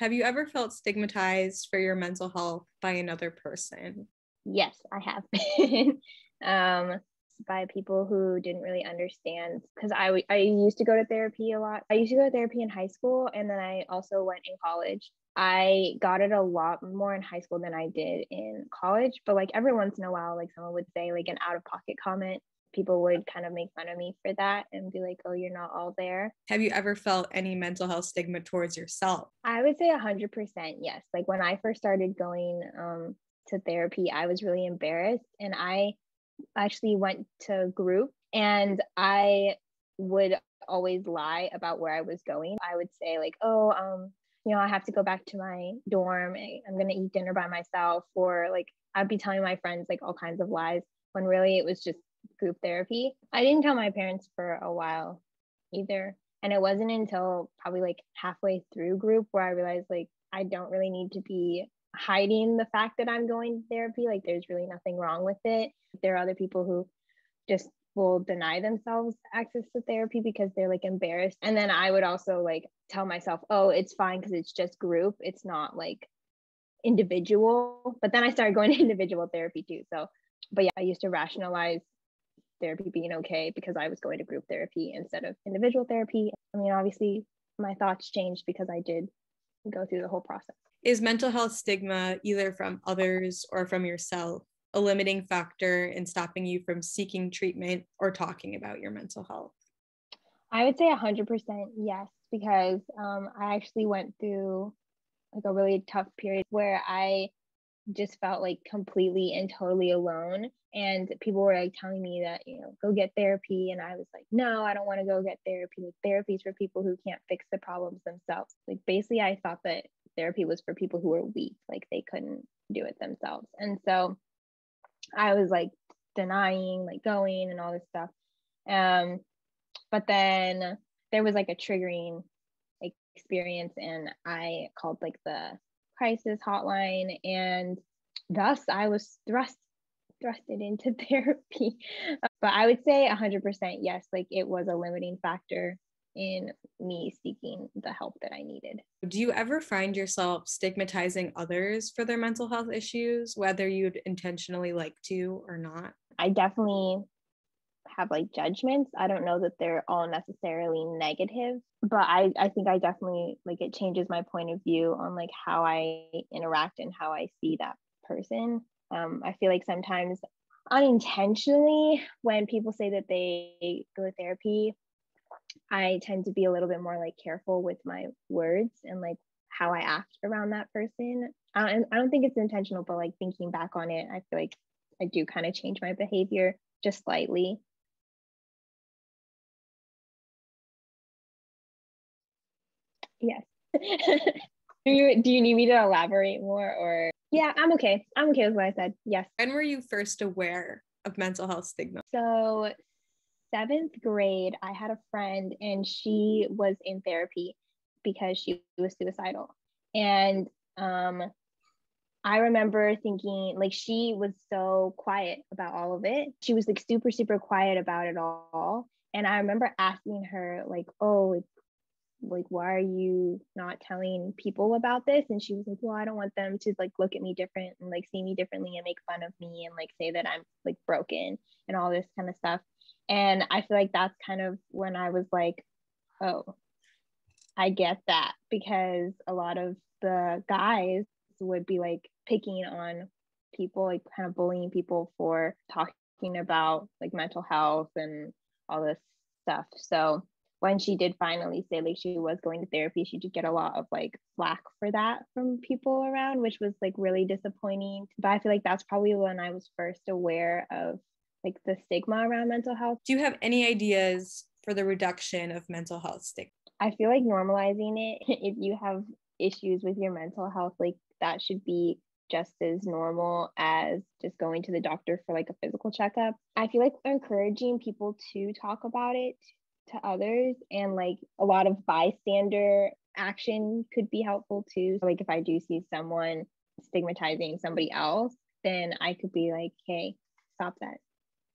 Have you ever felt stigmatized for your mental health by another person? Yes, I have been. um, by people who didn't really understand because I, I used to go to therapy a lot. I used to go to therapy in high school and then I also went in college. I got it a lot more in high school than I did in college. But like every once in a while, like someone would say like an out of pocket comment. People would kind of make fun of me for that and be like, oh, you're not all there. Have you ever felt any mental health stigma towards yourself? I would say 100% yes. Like when I first started going um, to therapy, I was really embarrassed. And I actually went to group and I would always lie about where I was going. I would say, like, oh, um, you know, I have to go back to my dorm. I'm going to eat dinner by myself. Or like, I'd be telling my friends like all kinds of lies when really it was just group therapy. I didn't tell my parents for a while either. And it wasn't until probably like halfway through group where I realized like I don't really need to be hiding the fact that I'm going to therapy. Like there's really nothing wrong with it. There are other people who just will deny themselves access to therapy because they're like embarrassed. And then I would also like tell myself, oh, it's fine because it's just group. It's not like individual. But then I started going to individual therapy too. So, but yeah, I used to rationalize therapy being okay because I was going to group therapy instead of individual therapy. I mean, obviously, my thoughts changed because I did go through the whole process. Is mental health stigma, either from others or from yourself, a limiting factor in stopping you from seeking treatment or talking about your mental health? I would say 100% yes, because um, I actually went through like a really tough period where I just felt like completely and totally alone. And people were like telling me that, you know, go get therapy. And I was like, no, I don't want to go get therapy. Like, therapy is for people who can't fix the problems themselves. Like, basically, I thought that therapy was for people who were weak, like they couldn't do it themselves. And so I was like denying, like going and all this stuff. Um, but then there was like a triggering experience, and I called like the crisis hotline, and thus I was thrust thrusted into therapy. But I would say 100% yes, like it was a limiting factor in me seeking the help that I needed. Do you ever find yourself stigmatizing others for their mental health issues, whether you'd intentionally like to or not? I definitely have like judgments. I don't know that they're all necessarily negative, but I, I think I definitely like it changes my point of view on like how I interact and how I see that person. Um, I feel like sometimes unintentionally when people say that they go to therapy I tend to be a little bit more like careful with my words and like how I act around that person. I, I don't think it's intentional, but like thinking back on it, I feel like I do kind of change my behavior just slightly. Yes. do you do you need me to elaborate more or yeah, I'm okay. I'm okay with what I said. Yes. When were you first aware of mental health stigma? So seventh grade, I had a friend and she was in therapy because she was suicidal. And um, I remember thinking, like, she was so quiet about all of it. She was like super, super quiet about it all. And I remember asking her, like, oh, like, why are you not telling people about this and she was like well i don't want them to like look at me different and like see me differently and make fun of me and like say that i'm like broken and all this kind of stuff and I feel like that's kind of when I was like, oh, I get that because a lot of the guys would be like picking on people, like kind of bullying people for talking about like mental health and all this stuff. So when she did finally say like she was going to therapy, she did get a lot of like flack for that from people around, which was like really disappointing. But I feel like that's probably when I was first aware of like the stigma around mental health. Do you have any ideas for the reduction of mental health stigma? I feel like normalizing it, if you have issues with your mental health, like that should be just as normal as just going to the doctor for like a physical checkup. I feel like encouraging people to talk about it to others and like a lot of bystander action could be helpful too. So, Like if I do see someone stigmatizing somebody else, then I could be like, hey, stop that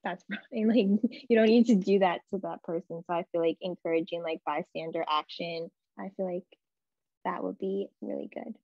that's fine. Like you don't need to do that to that person. So I feel like encouraging like bystander action. I feel like that would be really good.